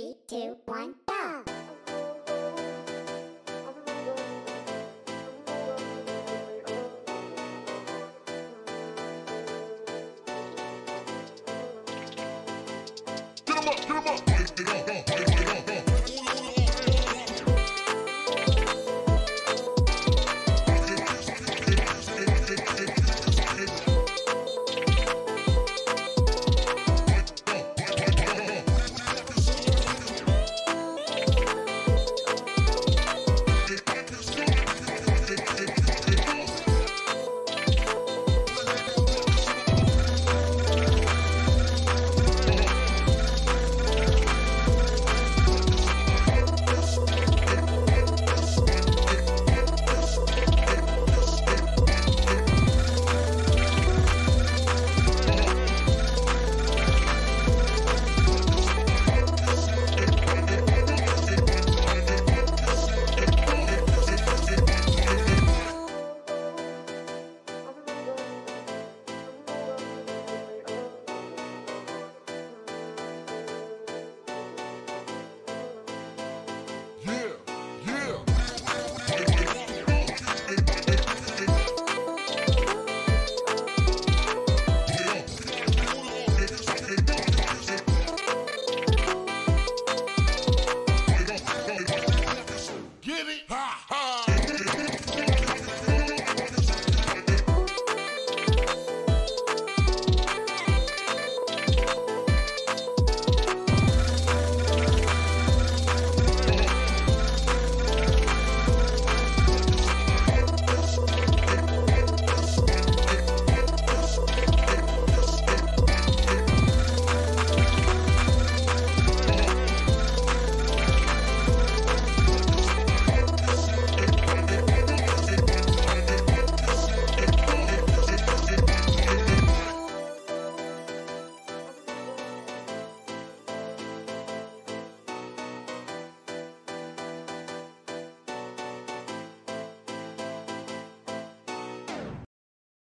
Three, two, one, go! Get 'em up, get 'em up, lift it up. Ha!